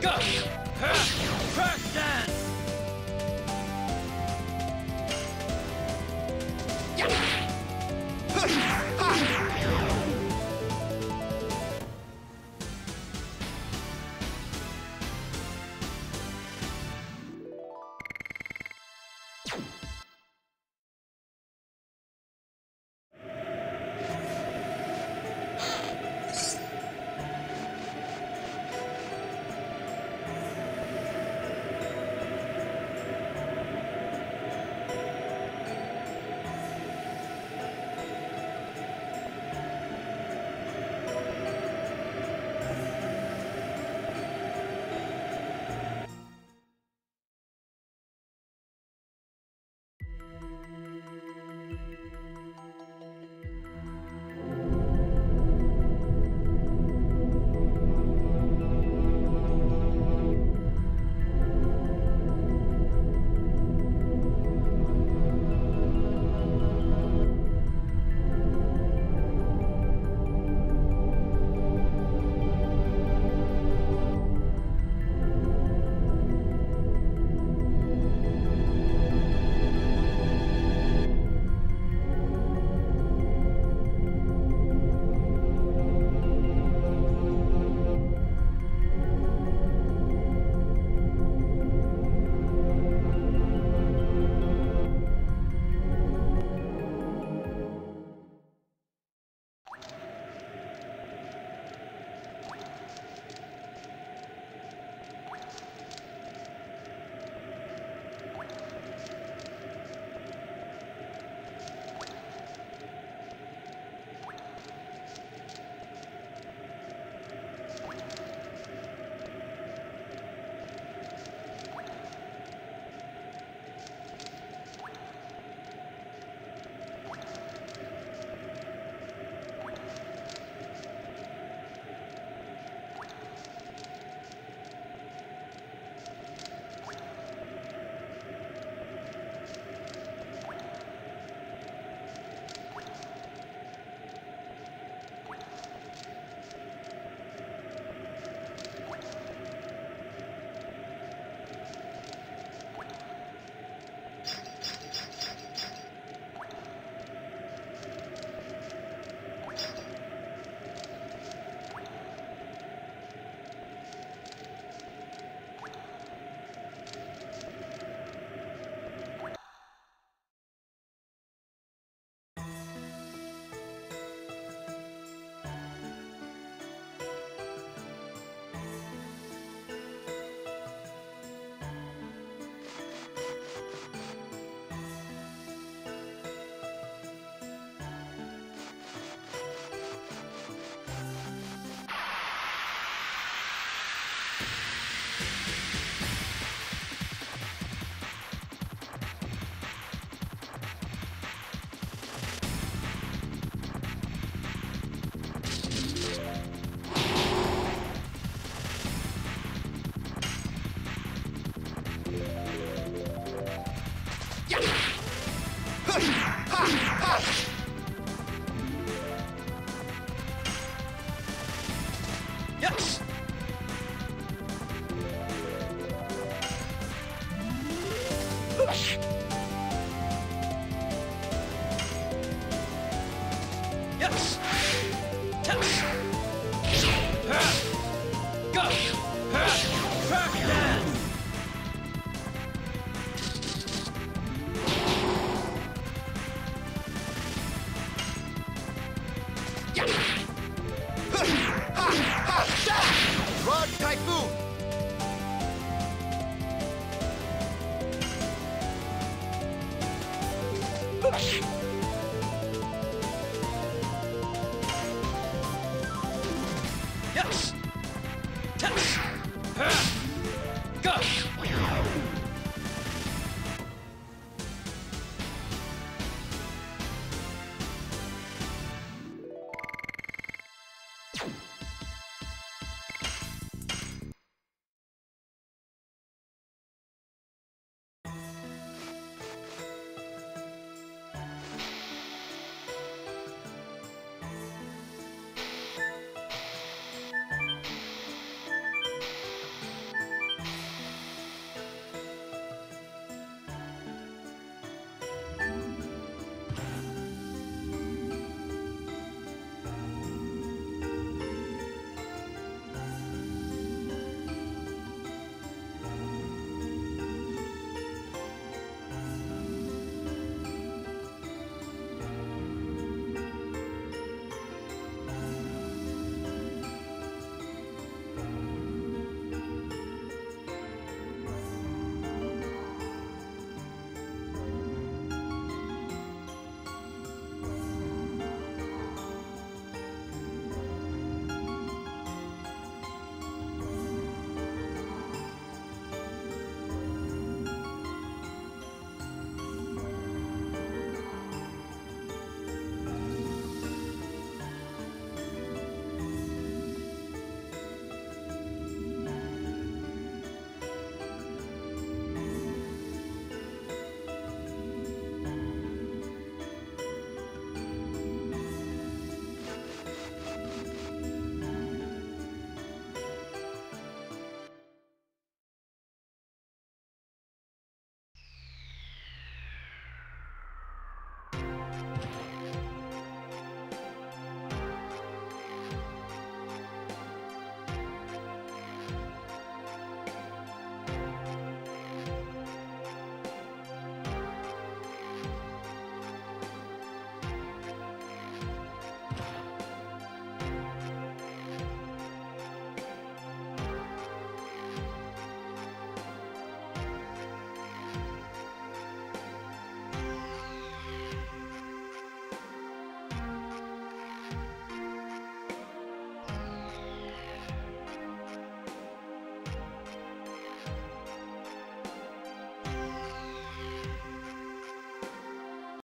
Go! Yes! Yes!